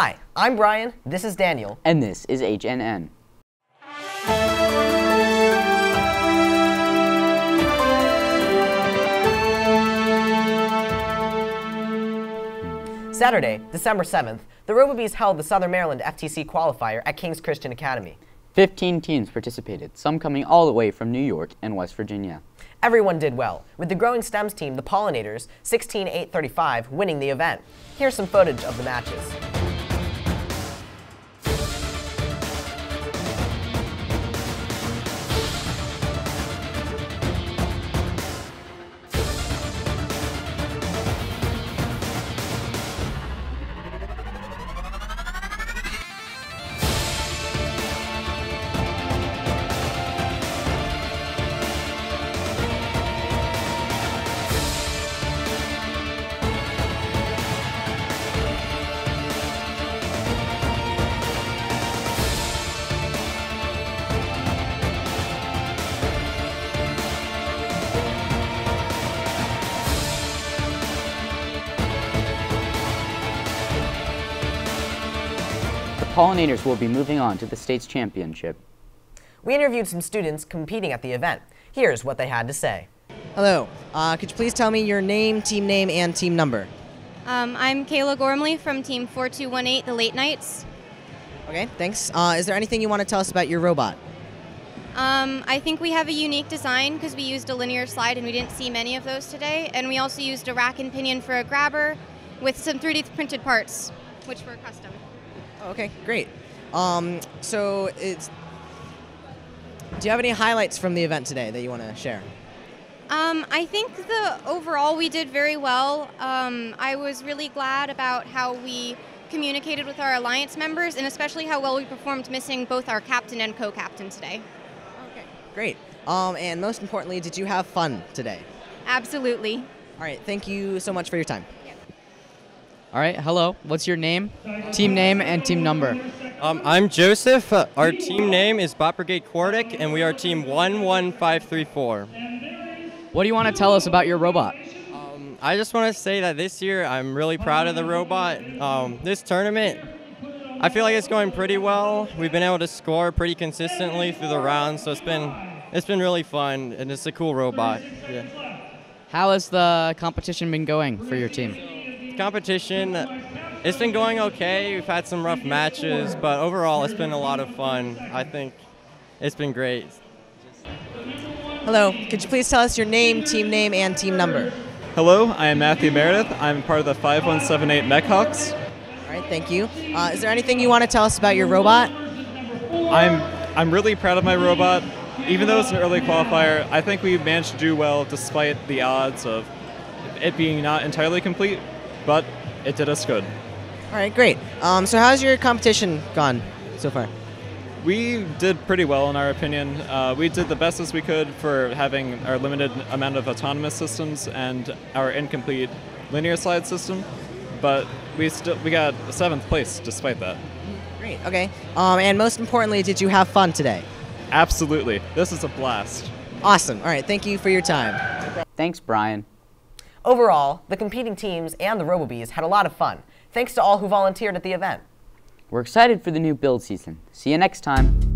Hi, I'm Brian, this is Daniel. And this is HNN. Saturday, December 7th, the Robobees held the Southern Maryland FTC qualifier at King's Christian Academy. 15 teams participated, some coming all the way from New York and West Virginia. Everyone did well, with the growing STEMS team, the Pollinators, 16-8-35, winning the event. Here's some footage of the matches. Pollinators will be moving on to the state's championship. We interviewed some students competing at the event. Here's what they had to say. Hello. Uh, could you please tell me your name, team name, and team number? Um, I'm Kayla Gormley from Team 4218, the Late Nights. Okay, thanks. Uh, is there anything you want to tell us about your robot? Um, I think we have a unique design because we used a linear slide and we didn't see many of those today. And we also used a rack and pinion for a grabber with some 3D printed parts, which were custom. Okay, great. Um, so it's. Do you have any highlights from the event today that you want to share? Um, I think the overall we did very well. Um, I was really glad about how we communicated with our alliance members and especially how well we performed missing both our captain and co-captain today. Okay, great. Um, and most importantly, did you have fun today? Absolutely. All right, thank you so much for your time. All right, hello. What's your name, team name, and team number? Um, I'm Joseph. Uh, our team name is Bot Brigade Quartic, and we are team 11534. What do you want to tell us about your robot? Um, I just want to say that this year I'm really proud of the robot. Um, this tournament, I feel like it's going pretty well. We've been able to score pretty consistently through the rounds, so it's been it's been really fun, and it's a cool robot. Yeah. How has the competition been going for your team? Competition, it's been going okay. We've had some rough matches, but overall it's been a lot of fun. I think it's been great. Hello. Could you please tell us your name, team name, and team number? Hello, I am Matthew Meredith. I'm part of the 5178 Mechhawks. All right, thank you. Uh, is there anything you want to tell us about your robot? I'm I'm really proud of my robot. Even though it's an early qualifier, I think we managed to do well despite the odds of it being not entirely complete, but it did us good. All right, great. Um, so how's your competition gone so far? We did pretty well, in our opinion. Uh, we did the best as we could for having our limited amount of autonomous systems and our incomplete linear slide system, but we still we got seventh place despite that. Great. Okay. Um, and most importantly, did you have fun today? Absolutely, this is a blast. Awesome. All right. Thank you for your time. Thanks, Brian. Overall, the competing teams and the Robobees had a lot of fun. Thanks to all who volunteered at the event. We're excited for the new build season. See you next time.